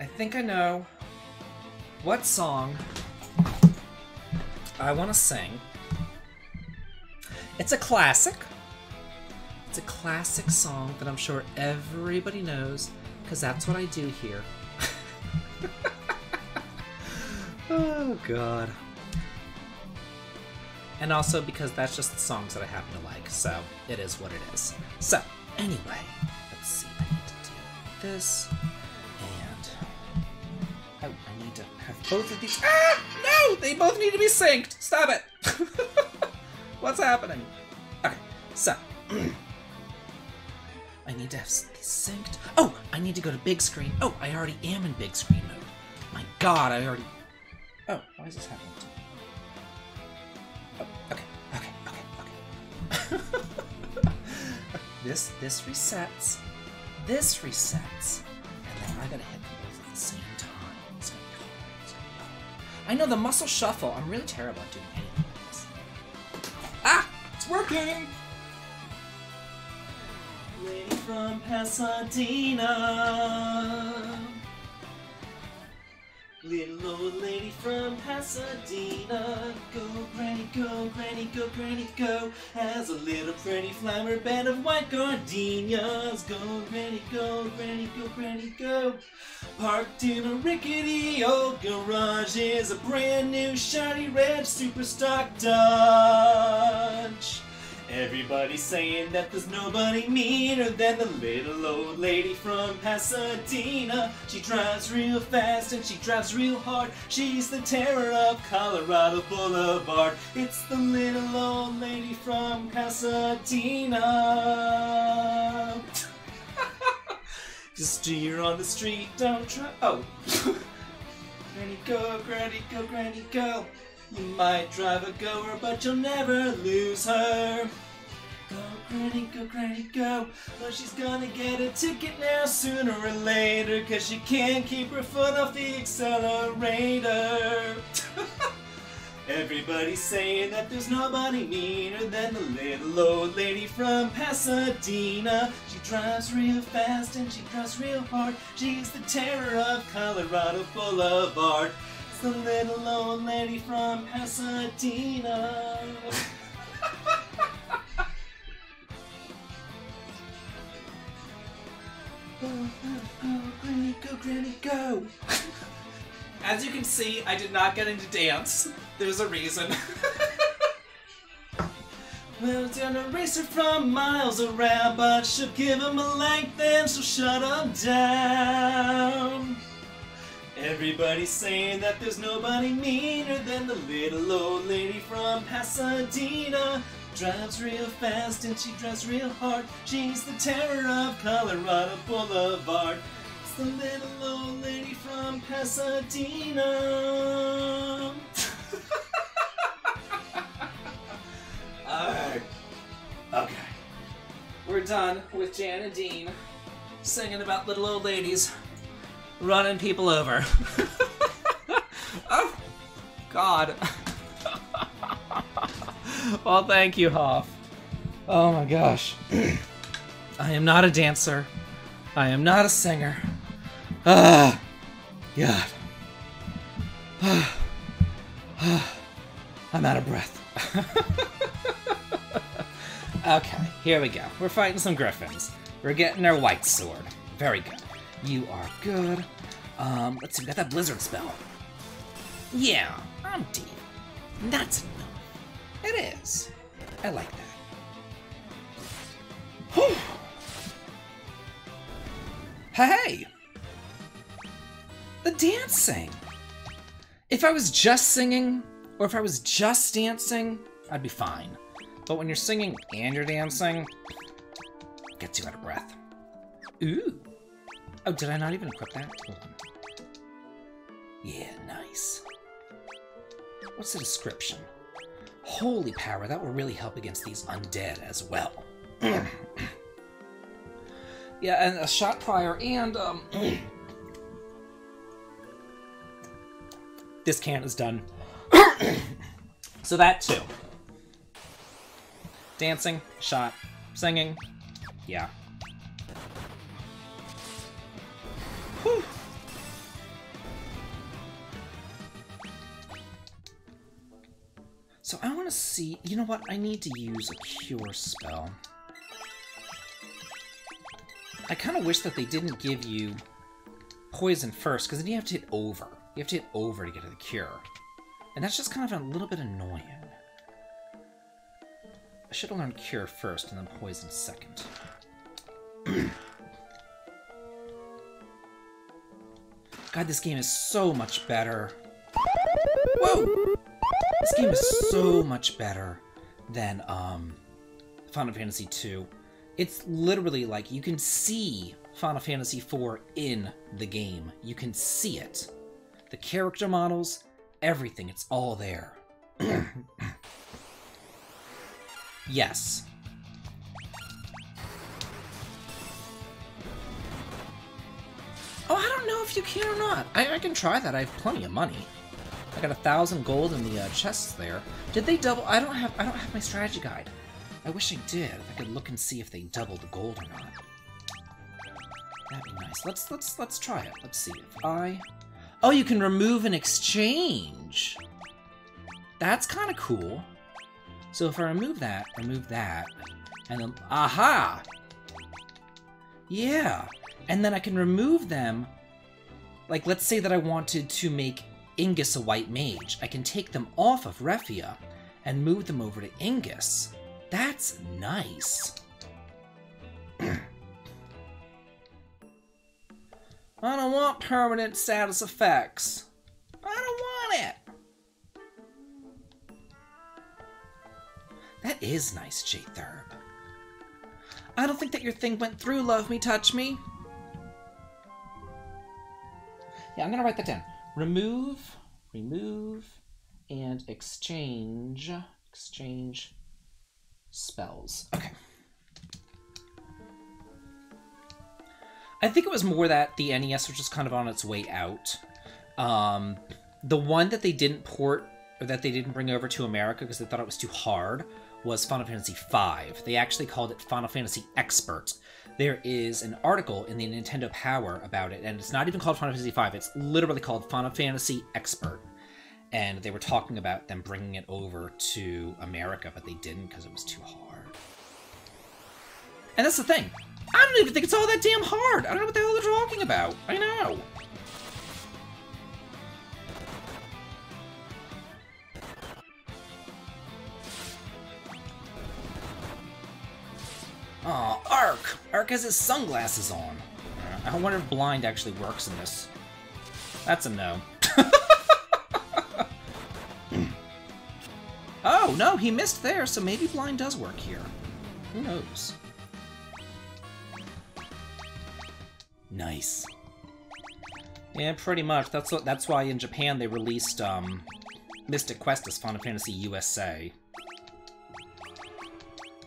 I think I know what song I want to sing It's a classic. It's a classic song that I'm sure everybody knows because that's what I do here. (laughs) oh, God. And also because that's just the songs that I happen to like, so it is what it is. So, anyway, let's see. If I need to do this, both of these. Ah, no! They both need to be synced. Stop it! (laughs) What's happening? Okay, so (clears throat) I need to have synced. Oh, I need to go to big screen. Oh, I already am in big screen mode. My God, I already. Oh, why is this happening? Oh, okay, okay, okay, okay. (laughs) this this resets. This resets. And then I gotta hit I know the muscle shuffle. I'm really terrible at doing anything like this. Ah! It's working! Lady from Pasadena. Little old lady from Pasadena, go granny, go granny, go granny, go. Has a little pretty flower bed of white gardenias. Go granny, go granny, go granny, go. Parked in a rickety old garage is a brand new shiny red super stock Dodge. Everybody's saying that there's nobody meaner than the little old lady from Pasadena. She drives real fast and she drives real hard. She's the terror of Colorado Boulevard. It's the little old lady from Pasadena. (laughs) Just steer on the street, don't try. Oh. (laughs) granny go, granny go, granny go. You might drive a goer, but you'll never lose her. Granny, go, granny, go. But she's gonna get a ticket now sooner or later, cause she can't keep her foot off the accelerator. (laughs) Everybody's saying that there's nobody meaner than the little old lady from Pasadena. She drives real fast and she drives real hard. She's the terror of Colorado Boulevard. It's the little old lady from Pasadena. (laughs) Granny, go, granny, go. As you can see, I did not get into dance. There's a reason. (laughs) well, it's gonna race her from miles around, but she'll give him a length and she'll shut him down. Everybody's saying that there's nobody meaner than the little old lady from Pasadena. Drives real fast and she drives real hard. She's the terror of Colorado Boulevard. It's the little old lady from Pasadena. (laughs) Alright. Okay. We're done with Jan and Dean singing about little old ladies running people over. (laughs) oh, God. (laughs) well, thank you, Hoff. Oh my gosh. (clears throat) I am not a dancer. I am not a singer. Ah, God. (sighs) I'm out of breath. (laughs) okay, here we go. We're fighting some griffins. We're getting our white sword. Very good. You are good. Um, let's see, we got that blizzard spell. Yeah, I'm deep. That's enough. It is. I like that. Hey! The dancing! If I was just singing, or if I was just dancing, I'd be fine. But when you're singing and you're dancing, gets you out of breath. Ooh. Oh, did I not even equip that? Yeah, nice. What's the description? Holy power, that will really help against these undead as well. (clears throat) yeah, and a shot prior and um (clears throat) this can is done. (clears throat) so that too. Dancing, shot, singing, yeah. You know what? I need to use a cure spell. I kind of wish that they didn't give you poison first, because then you have to hit over. You have to hit over to get to the cure. And that's just kind of a little bit annoying. I should have learned cure first and then poison second. (clears throat) God, this game is so much better. Whoa! This game is so much better than um, Final Fantasy II. It's literally like you can see Final Fantasy IV in the game. You can see it. The character models, everything, it's all there. (coughs) yes. Oh, I don't know if you can or not. I, I can try that. I have plenty of money. I got a thousand gold in the uh, chests there. Did they double? I don't have. I don't have my strategy guide. I wish I did. I could look and see if they doubled the gold or not. That'd be nice. Let's let's let's try it. Let's see if I. Oh, you can remove an exchange. That's kind of cool. So if I remove that, remove that, and then aha. Yeah, and then I can remove them. Like, let's say that I wanted to make Ingus a white mage. I can take them off of Refia and move them over to Ingus. That's nice. (clears throat) I don't want permanent status effects. I don't want it. That is nice, J Thurb. I don't think that your thing went through, Love Me, Touch Me. Yeah, I'm gonna write that down. Remove, remove, and exchange, exchange spells. Okay. I think it was more that the NES was just kind of on its way out. Um, the one that they didn't port or that they didn't bring over to America because they thought it was too hard was Final Fantasy V. They actually called it Final Fantasy Expert. There is an article in the Nintendo Power about it, and it's not even called Final Fantasy V. It's literally called Final Fantasy Expert. And they were talking about them bringing it over to America, but they didn't because it was too hard. And that's the thing. I don't even think it's all that damn hard. I don't know what the hell they're talking about. I know. Aw, Arc! Arc has his sunglasses on. I wonder if blind actually works in this. That's a no. (laughs) oh, no, he missed there, so maybe blind does work here. Who knows? Nice. Yeah, pretty much. That's what. That's why in Japan they released um, Mystic Quest as Final Fantasy USA.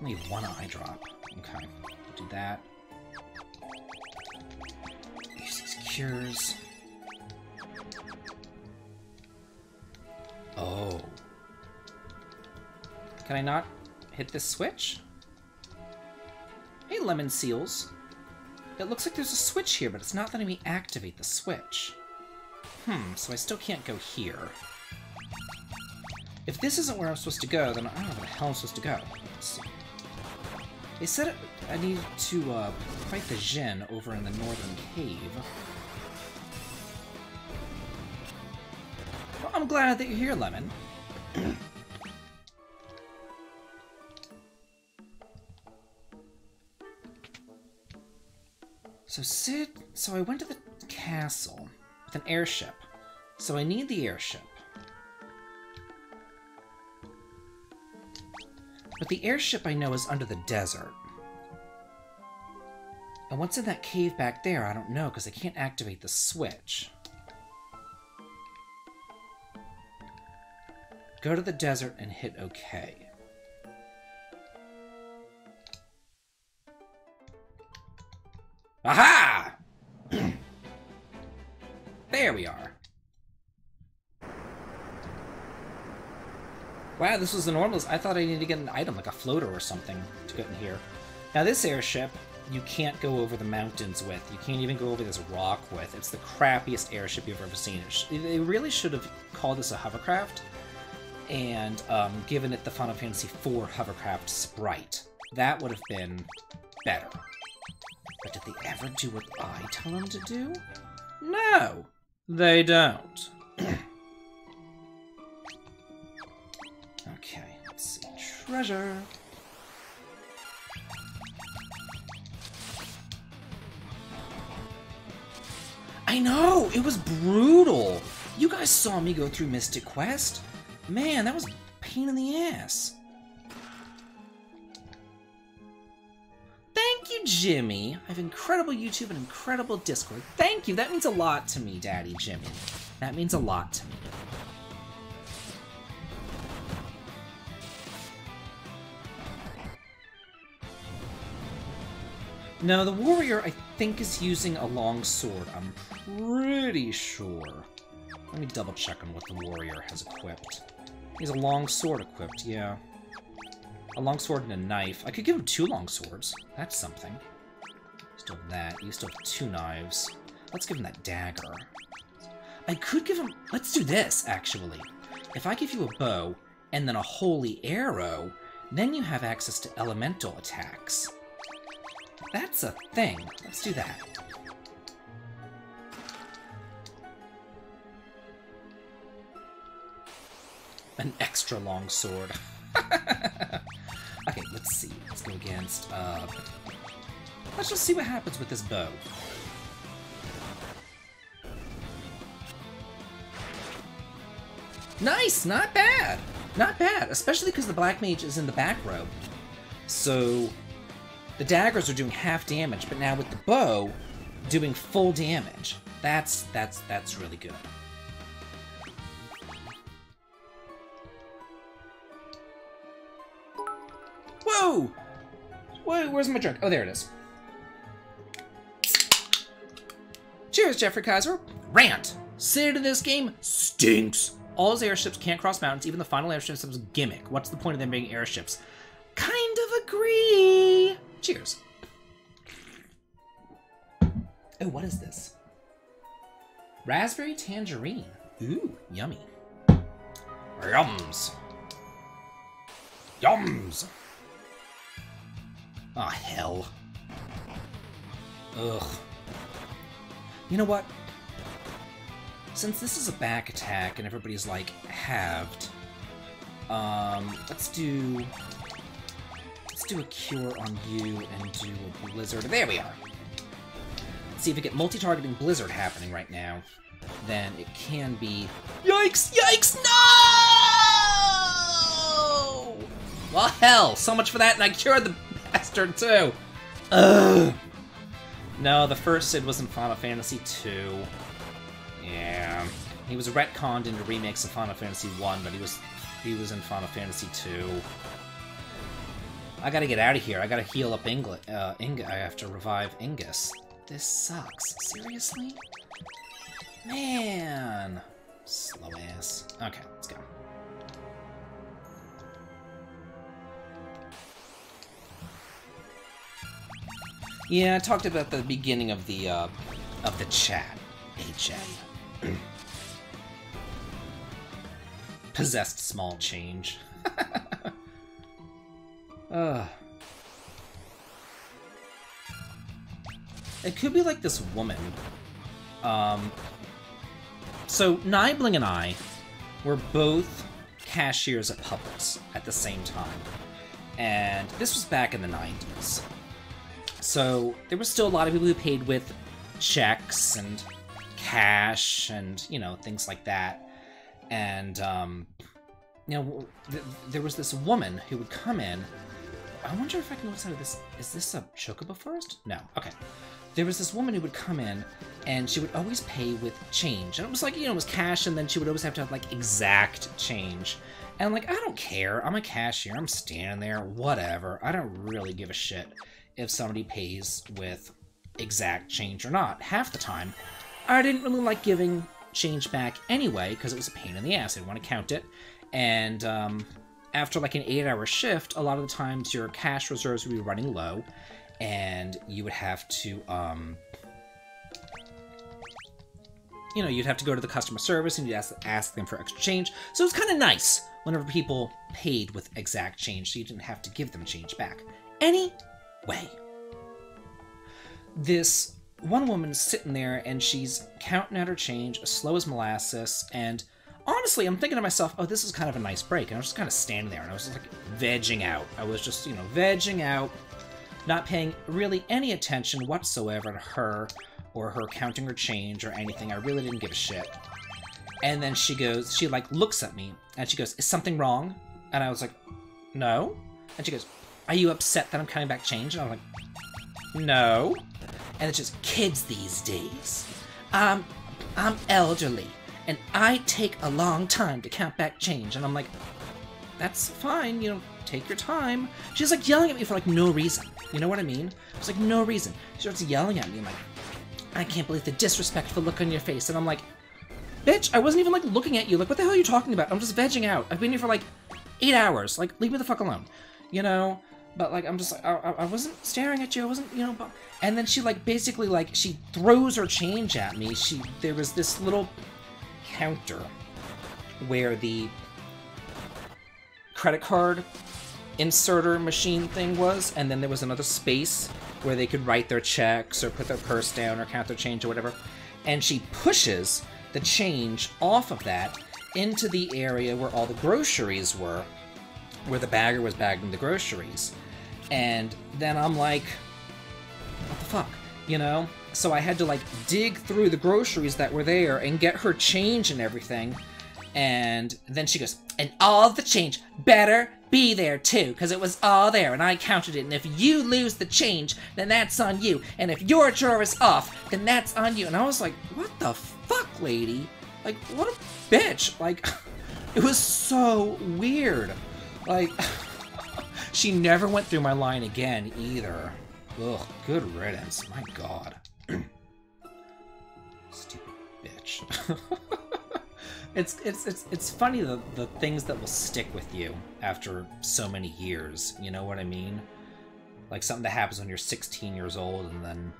Only one eye drop. Okay, do that. Use these cures. Oh. Can I not hit this switch? Hey, lemon seals. It looks like there's a switch here, but it's not letting me activate the switch. Hmm, so I still can't go here. If this isn't where I'm supposed to go, then I don't know where the hell I'm supposed to go. Let's see. They said I need to uh, fight the Djinn over in the northern cave. Well, I'm glad that you're here, Lemon. (clears throat) So Cid, so I went to the castle with an airship. So I need the airship. But the airship I know is under the desert. And what's in that cave back there, I don't know, because I can't activate the switch. Go to the desert and hit OK. Aha! (clears throat) there we are. This was the normal. I thought I needed to get an item, like a floater or something, to get in here. Now this airship, you can't go over the mountains with. You can't even go over this rock with. It's the crappiest airship you've ever seen. They really should have called this a hovercraft. and um, given it the Final Fantasy IV hovercraft sprite. That would have been better. But did they ever do what I tell them to do? No, they don't. (clears throat) okay, let's see. Treasure. I know, it was brutal. You guys saw me go through Mystic Quest. Man, that was pain in the ass. Thank you, Jimmy. I have incredible YouTube and incredible Discord. Thank you. That means a lot to me, Daddy Jimmy. That means a lot to me. No, the warrior, I think, is using a long sword. I'm pretty sure. Let me double check on what the warrior has equipped. He's a long sword equipped, yeah. A long sword and a knife. I could give him two long swords. That's something. Still have that. You still have two knives. Let's give him that dagger. I could give him... Let's do this, actually. If I give you a bow and then a holy arrow, then you have access to elemental attacks. That's a thing. Let's do that. An extra long sword. (laughs) okay, let's see. Let's go against, uh... Let's just see what happens with this bow. Nice! Not bad! Not bad, especially because the Black Mage is in the back row. So, the daggers are doing half damage, but now with the bow, doing full damage. That's, that's, that's really good. Whoa! Whoa, where's my drink? Oh, there it is. Cheers, Jeffrey Kaiser. Rant. City to this game stinks. All his airships can't cross mountains. Even the final airship is a gimmick. What's the point of them being airships? Kind of agree. Cheers. Oh, what is this? Raspberry tangerine. Ooh, yummy. Yums. Yums. Oh, hell. Ugh. You know what? Since this is a back attack and everybody's like halved, um, let's do do a cure on you and do a blizzard. There we are. See if we get multi-targeting blizzard happening right now. Then it can be. Yikes! Yikes! No! Well, hell, so much for that, and I cured the bastard too. Ugh. No, the first Cid was in Final Fantasy II. Yeah, he was retconned into remakes of Final Fantasy One, but he was he was in Final Fantasy Two. I gotta get out of here. I gotta heal up Ingl uh, Ing I have to revive Ingus. This sucks. Seriously? Man. Slow ass. Okay, let's go. Yeah, I talked about the beginning of the uh, of the chat. HA. (clears throat) Possessed small change. It could be like this woman. Um. So Nibling and I were both cashiers at Publix at the same time, and this was back in the '90s. So there was still a lot of people who paid with checks and cash and you know things like that. And um, you know, th- there was this woman who would come in. I wonder if I can notice out of this. Is this a chocobo forest? No. Okay. There was this woman who would come in, and she would always pay with change. And it was like you know, it was cash, and then she would always have to have like exact change. And like, I don't care. I'm a cashier. I'm standing there. Whatever. I don't really give a shit if somebody pays with exact change or not. Half the time, I didn't really like giving change back anyway because it was a pain in the ass. I didn't want to count it. And um, after like an eight hour shift, a lot of the times your cash reserves would be running low and you would have to, um, you know, you'd have to go to the customer service and you'd ask, ask them for extra change. So it's kind of nice whenever people paid with exact change, so you didn't have to give them change back. Anyway, this one woman's sitting there and she's counting out her change, as slow as molasses, and honestly, I'm thinking to myself, oh, this is kind of a nice break. And I was just kind of standing there and I was like vegging out. I was just, you know, vegging out, not paying really any attention whatsoever to her or her counting her change or anything. I really didn't give a shit. And then she goes, she like looks at me and she goes, Is something wrong? And I was like, No. And she goes, Are you upset that I'm counting back change? And I'm like, No. And it's just kids these days. Um, I'm elderly and I take a long time to count back change. And I'm like, That's fine, you know, take your time. She's like yelling at me for like no reason. You know what I mean? It's like no reason. She starts yelling at me. I'm like, I can't believe the disrespectful look on your face. And I'm like, Bitch, I wasn't even like looking at you. Like, what the hell are you talking about? I'm just vegging out. I've been here for like eight hours. Like, leave me the fuck alone. You know? But like, I'm just like, I, I wasn't staring at you. I wasn't, you know. But... And then she like basically like she throws her change at me. She there was this little counter where the credit card inserter machine thing was, and then there was another space where they could write their checks or put their purse down or count their change or whatever. And she pushes the change off of that into the area where all the groceries were, where the bagger was bagging the groceries. And then I'm like, what the fuck? You know? So I had to like dig through the groceries that were there and get her change and everything. And then she goes, and all the change better be there too, because it was all there and I counted it. And if you lose the change, then that's on you. And if your drawer is off, then that's on you. And I was like, what the fuck, lady? Like, what a bitch. Like, (laughs) it was so weird. Like, (laughs) she never went through my line again either. Ugh, good riddance. My god. Bitch. (laughs) it's it's it's it's funny the the things that will stick with you after so many years. You know what I mean? Like something that happens when you're 16 years old, and then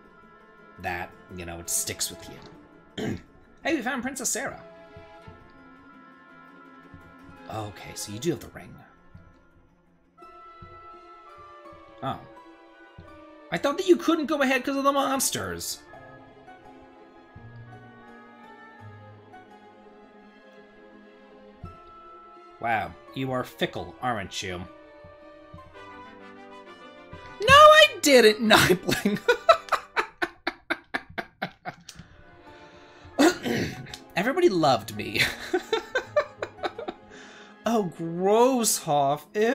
that you know it sticks with you. (clears throat) hey, we found Princess Sara. Okay, so you do have the ring. Oh. I thought that you couldn't go ahead because of the monsters. Wow, you are fickle, aren't you? No, I didn't, Nibling. (laughs) Everybody loved me. (laughs) oh, Grosshoff. Ew. Eh?